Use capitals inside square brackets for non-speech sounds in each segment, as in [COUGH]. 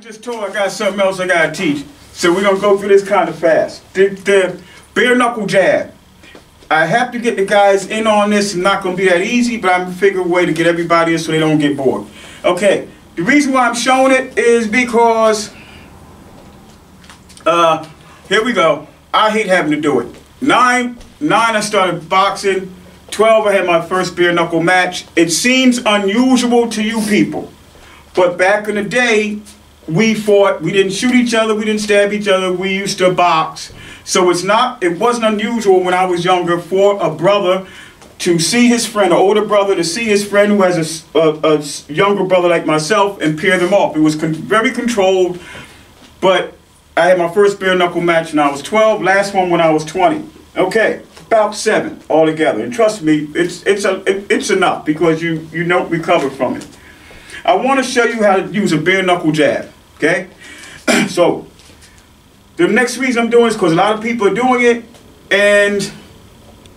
was just told I got something else I gotta teach. So we're gonna go through this kind of fast. The, the bare knuckle jab. I have to get the guys in on this. It's not gonna be that easy, but I'm gonna figure a way to get everybody in so they don't get bored. Okay, the reason why I'm showing it is because, uh, here we go. I hate having to do it. Nine, nine I started boxing. 12 I had my first bare knuckle match. It seems unusual to you people. But back in the day, we fought, we didn't shoot each other, we didn't stab each other, we used to box. So it's not, it wasn't unusual when I was younger for a brother to see his friend, an older brother, to see his friend who has a, a, a younger brother like myself and pair them off. It was con very controlled, but I had my first bare knuckle match when I was 12, last one when I was 20. Okay, about seven altogether. And trust me, it's, it's, a, it, it's enough because you, you don't recover from it. I want to show you how to use a bare knuckle jab, okay? [CLEARS THROAT] so, the next reason I'm doing is because a lot of people are doing it, and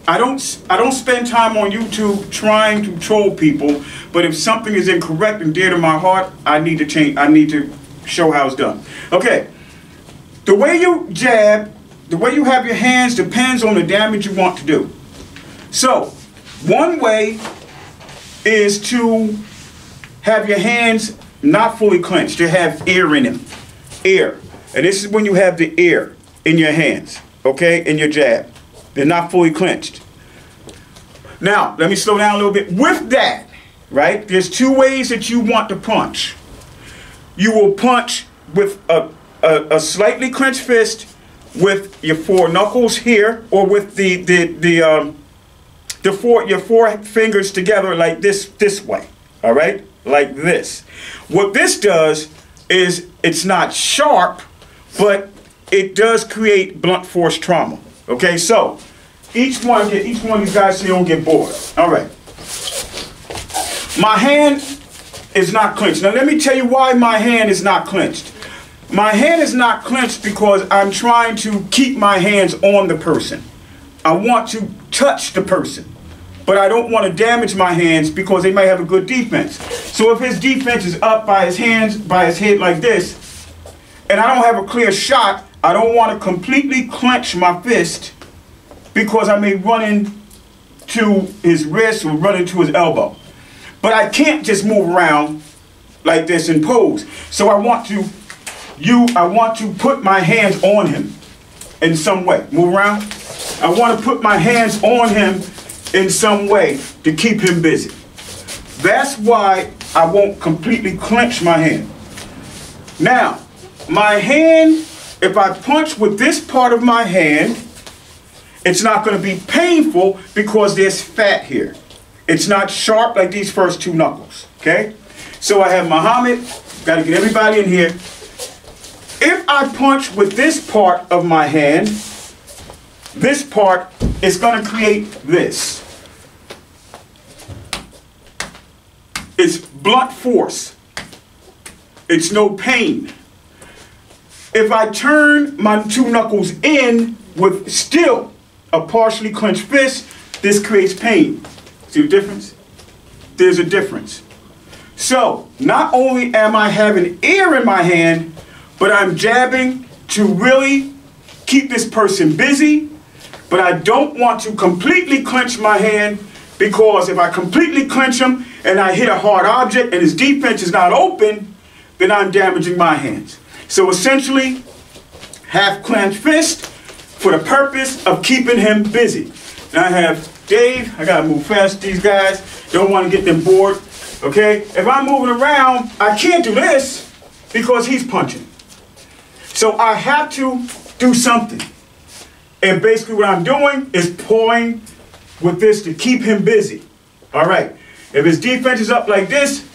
I don't, I don't spend time on YouTube trying to troll people, but if something is incorrect and dear to my heart, I need to change, I need to show how it's done. Okay, the way you jab, the way you have your hands depends on the damage you want to do. So, one way is to have your hands not fully clenched. You have air in them. Air. And this is when you have the air in your hands, okay, in your jab. They're not fully clenched. Now, let me slow down a little bit. With that, right, there's two ways that you want to punch. You will punch with a, a, a slightly clenched fist with your four knuckles here, or with the, the, the, um, the four, your four fingers together like this, this way, all right? Like this. What this does is it's not sharp, but it does create blunt force trauma. Okay, so each one get each one of these guys so you don't get bored. All right. My hand is not clenched. Now let me tell you why my hand is not clenched. My hand is not clenched because I'm trying to keep my hands on the person. I want to touch the person but I don't want to damage my hands because they might have a good defense. So if his defense is up by his hands, by his head like this, and I don't have a clear shot, I don't want to completely clench my fist because I may run into his wrist or run into his elbow. But I can't just move around like this and pose. So I want to you I want to put my hands on him in some way. Move around. I want to put my hands on him in some way to keep him busy. That's why I won't completely clench my hand. Now, my hand, if I punch with this part of my hand, it's not going to be painful because there's fat here. It's not sharp like these first two knuckles, okay? So I have Muhammad, got to get everybody in here. If I punch with this part of my hand, this part is going to create this. It's blunt force. It's no pain. If I turn my two knuckles in with still a partially clenched fist, this creates pain. See the difference? There's a difference. So, not only am I having air in my hand, but I'm jabbing to really keep this person busy, but I don't want to completely clench my hand because if I completely clench him and I hit a hard object and his defense is not open, then I'm damaging my hands. So essentially, half clenched fist for the purpose of keeping him busy. Now I have Dave, I gotta move fast, these guys, don't wanna get them bored, okay? If I'm moving around, I can't do this because he's punching. So I have to do something. And basically what I'm doing is pulling with this to keep him busy. All right. If his defense is up like this,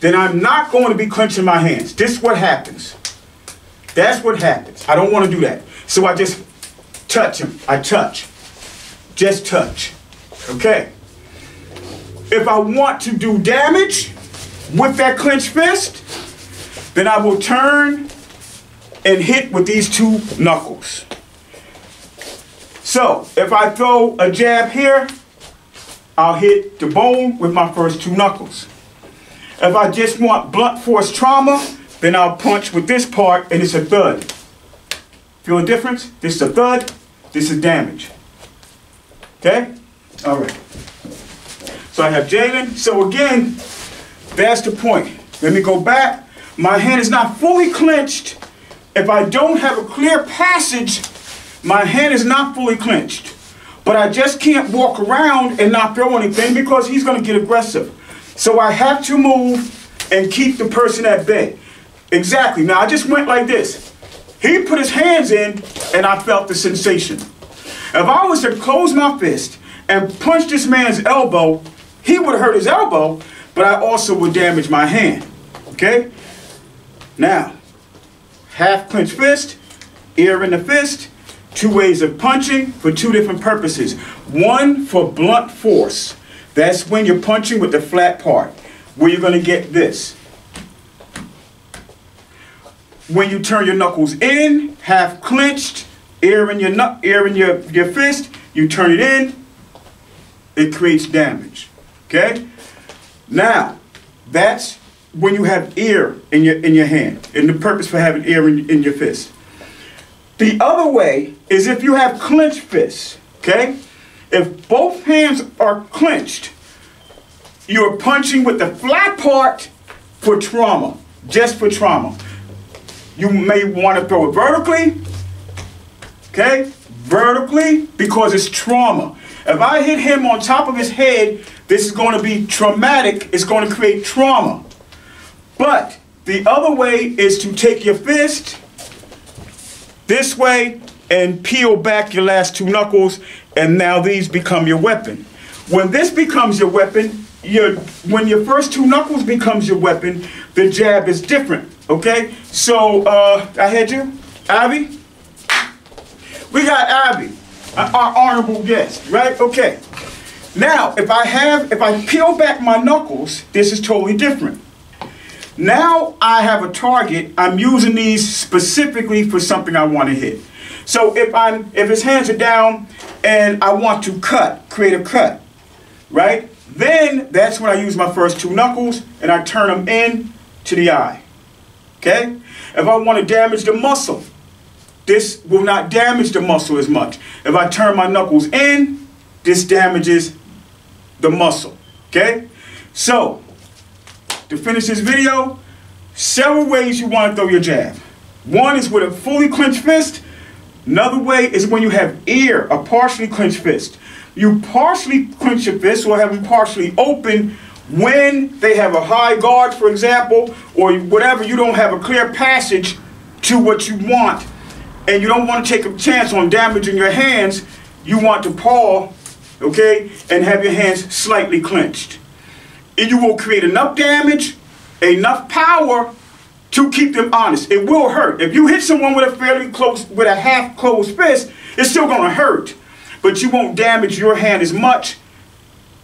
then I'm not going to be clenching my hands. This is what happens. That's what happens. I don't want to do that. So I just touch him. I touch. Just touch. Okay. If I want to do damage with that clenched fist, then I will turn and hit with these two knuckles. So if I throw a jab here, I'll hit the bone with my first two knuckles. If I just want blunt force trauma, Then I'll punch with this part and it's a thud. Feel the difference? This is a thud, this is damage. Okay? All right. So I have Jalen. So again, that's the point. Let me go back. My hand is not fully clenched. If I don't have a clear passage, my hand is not fully clenched. But I just can't walk around and not throw anything because he's going to get aggressive. So I have to move and keep the person at bay. Exactly. Now I just went like this. He put his hands in and I felt the sensation. If I was to close my fist and punch this man's elbow, he would hurt his elbow, but I also would damage my hand. Okay? Now, half clenched fist, ear in the fist, two ways of punching for two different purposes. One for blunt force. That's when you're punching with the flat part, where you're going to get this. When you turn your knuckles in, half clenched, ear in your ear in your, your fist, you turn it in, it creates damage. Okay? Now, that's when you have ear in your in your hand, and the purpose for having ear in, in your fist. The other way is if you have clenched fists, okay? If both hands are clenched, you're punching with the flat part for trauma, just for trauma. You may want to throw it vertically, okay? Vertically, because it's trauma. If I hit him on top of his head, this is going to be traumatic. It's going to create trauma. But the other way is to take your fist this way and peel back your last two knuckles, and now these become your weapon. When this becomes your weapon, your, when your first two knuckles becomes your weapon, the jab is different. Okay, so uh, I had you, Abby. We got Abby, our honorable guest, right? Okay. Now, if I have, if I peel back my knuckles, this is totally different. Now I have a target. I'm using these specifically for something I want to hit. So if I'm, if his hands are down and I want to cut, create a cut, right? Then that's when I use my first two knuckles and I turn them in to the eye. Okay? If I want to damage the muscle, this will not damage the muscle as much. If I turn my knuckles in, this damages the muscle. Okay? So, to finish this video, several ways you want to throw your jab. One is with a fully clenched fist. Another way is when you have ear, a partially clenched fist. You partially clench your fist or have them partially open when they have a high guard, for example, or whatever, you don't have a clear passage to what you want, and you don't want to take a chance on damaging your hands, you want to paw, okay, and have your hands slightly clenched. And you will create enough damage, enough power to keep them honest. It will hurt. If you hit someone with a fairly close, with a half closed fist, it's still going to hurt. But you won't damage your hand as much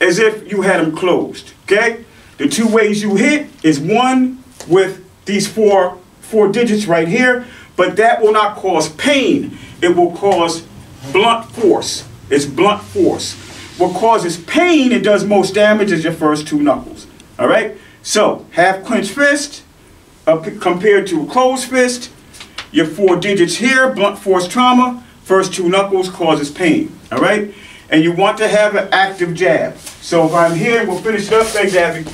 as if you had them closed. Okay? The two ways you hit is one with these four four digits right here, but that will not cause pain. It will cause blunt force. It's blunt force. What causes pain and does most damage is your first two knuckles. All right? So, half clenched fist Uh, compared to a closed fist. Your four digits here, blunt force trauma. First two knuckles causes pain. All right? And you want to have an active jab. So if I'm here, we'll finish it up. Thanks, Abby.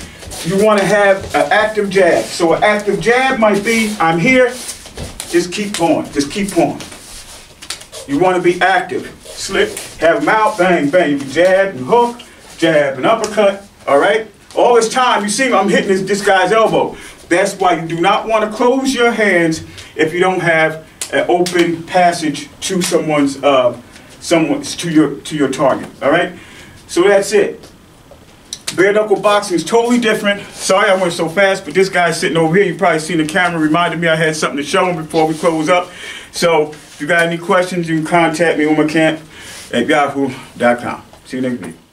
You want to have an active jab. So an active jab might be, I'm here, just keep going. Just keep going. You want to be active. Slip, have them out, bang, bang. You jab and hook, jab and uppercut. All right? All this time, you see I'm hitting this, this guy's elbow. That's why you do not want to close your hands if you don't have an open passage to someone's, uh, someone's to your to your target. All right. So that's it. Bare knuckle boxing is totally different. Sorry I went so fast, but this guy's sitting over here. You probably seen the camera reminded me I had something to show him before we close up. So if you got any questions, you can contact me, Ummah Camp at yahoo.com. See you next week.